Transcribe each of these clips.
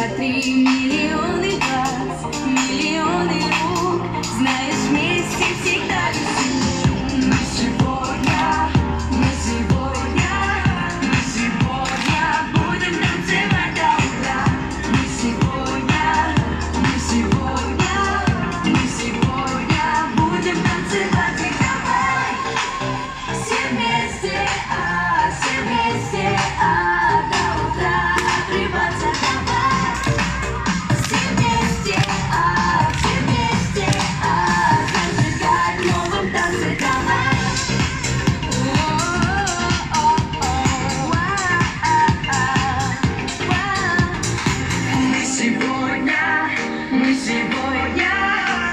Смотри, миллионы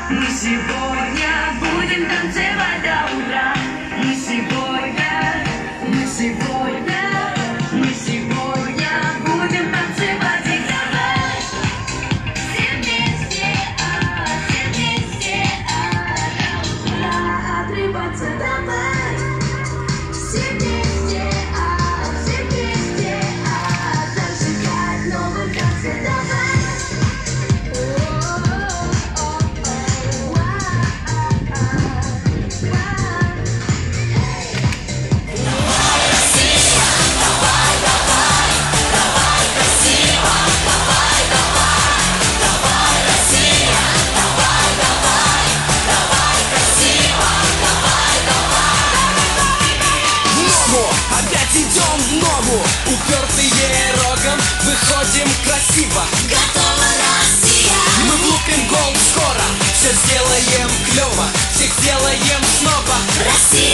Мы сегодня будем танцевать. Идем в ногу, упертые рогом Выходим красиво. Готова Россия! Мы влупим гол скоро Все сделаем клево Всех сделаем снова. Россия!